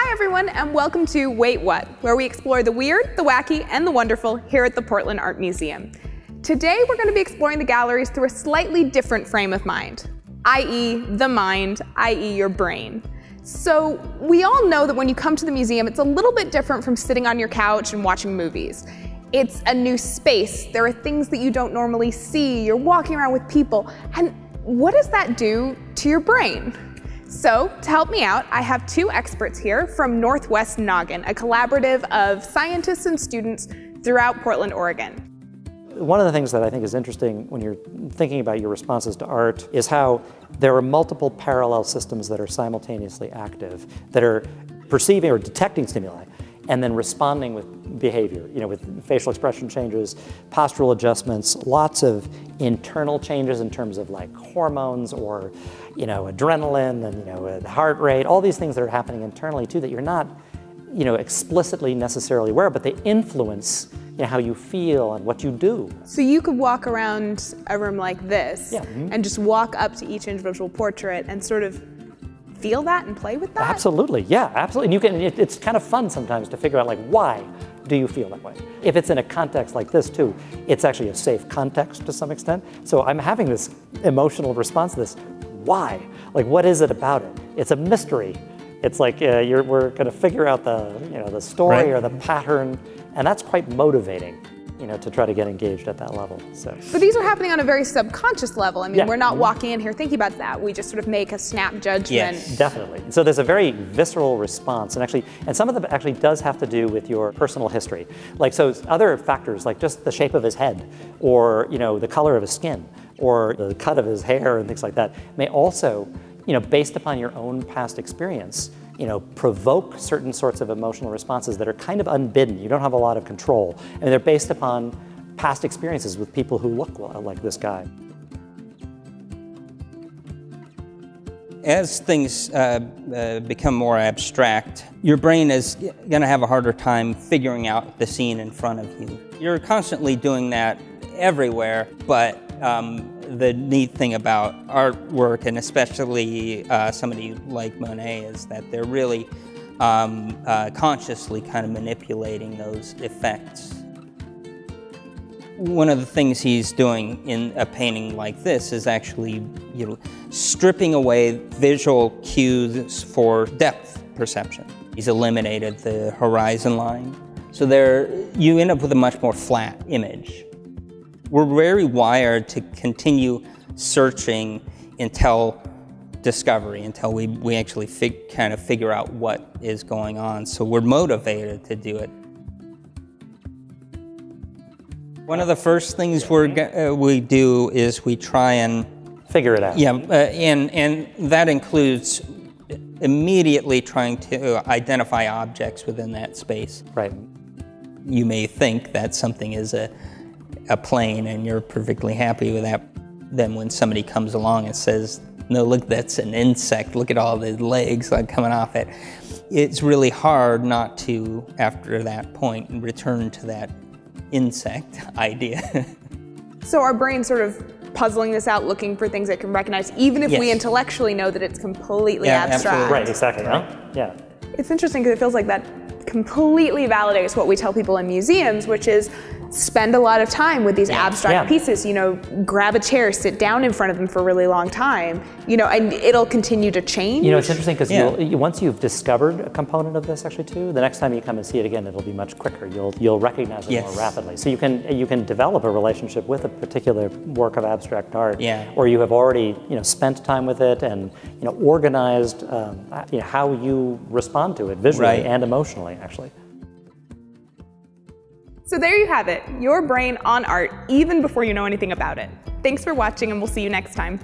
Hi, everyone, and welcome to Wait What, where we explore the weird, the wacky, and the wonderful here at the Portland Art Museum. Today, we're going to be exploring the galleries through a slightly different frame of mind, i.e., the mind, i.e., your brain. So, we all know that when you come to the museum, it's a little bit different from sitting on your couch and watching movies. It's a new space. There are things that you don't normally see. You're walking around with people. And what does that do to your brain? So, to help me out, I have two experts here from Northwest Noggin, a collaborative of scientists and students throughout Portland, Oregon. One of the things that I think is interesting when you're thinking about your responses to art is how there are multiple parallel systems that are simultaneously active, that are perceiving or detecting stimuli, and then responding with behavior, you know, with facial expression changes, postural adjustments, lots of internal changes in terms of like hormones or, you know, adrenaline and, you know, heart rate, all these things that are happening internally too that you're not, you know, explicitly necessarily aware, but they influence you know, how you feel and what you do. So you could walk around a room like this Yeah. Mhm. and just walk up to each individual portrait and sort of feel that and play with that? Absolutely, yeah, absolutely. And you can, it, it's kind of fun sometimes to figure out like why do you feel that way? If it's in a context like this too, it's actually a safe context to some extent. So I'm having this emotional response to this. Why? Like what is it about it? It's a mystery. It's like uh, you're, we're going to figure out the, you know, the story Right. or the pattern, and that's quite motivating, you know, to try to get engaged at that level. So. But these are happening on a very subconscious level. I mean, Yeah. we're not mm-hmm. walking in here thinking about that. We just sort of make a snap judgment. Yes. Definitely. So there's a very visceral response, and actually, and some of them actually does have to do with your personal history. Like so, other factors like just the shape of his head, or you know, the color of his skin, or the cut of his hair, and things like that, may also, you know, based upon your own past experience, you know, provoke certain sorts of emotional responses that are kind of unbidden. You don't have a lot of control, and they're based upon past experiences with people who look like this guy. As things uh, uh, become more abstract, your brain is going to have a harder time figuring out the scene in front of you. You're constantly doing that everywhere, but um, the neat thing about artwork, and especially uh, somebody like Monet, is that they're really um, uh, consciously kind of manipulating those effects. One of the things he's doing in a painting like this is actually, you know, stripping away visual cues for depth perception. He's eliminated the horizon line, so there you end up with a much more flat image. We're very wired to continue searching until discovery, until we, we actually fig, kind of figure out what is going on. So we're motivated to do it. One of the first things we're, uh, we do is we try and Figure it out. yeah, uh, and and that includes immediately trying to identify objects within that space. Right. You may think that something is a a plane, and you're perfectly happy with that. Then when somebody comes along and says, "No, look, that's an insect. Look at all the legs like coming off it," it's really hard not to, after that point, return to that insect idea. So our brain's sort of puzzling this out, looking for things it can recognize, even if we intellectually know that it's completely Yeah, abstract. absolutely. Right, exactly. Huh? Yeah. It's interesting because it feels like that completely validates what we tell people in museums, which is spend a lot of time with these abstract Yeah. pieces. You know, grab a chair, sit down in front of them for a really long time. You know, and it'll continue to change. You know, it's interesting because Yeah. you'll once you've discovered a component of this actually too, the next time you come and see it again, it'll be much quicker. You'll you'll recognize it more rapidly. So you can you can develop a relationship with a particular work of abstract art, Yeah. or you have already you know spent time with it and you know organized um, you know, how you respond to it visually Right. and emotionally actually. So there you have it, your brain on art, even before you know anything about it. Thanks for watching, and we'll see you next time.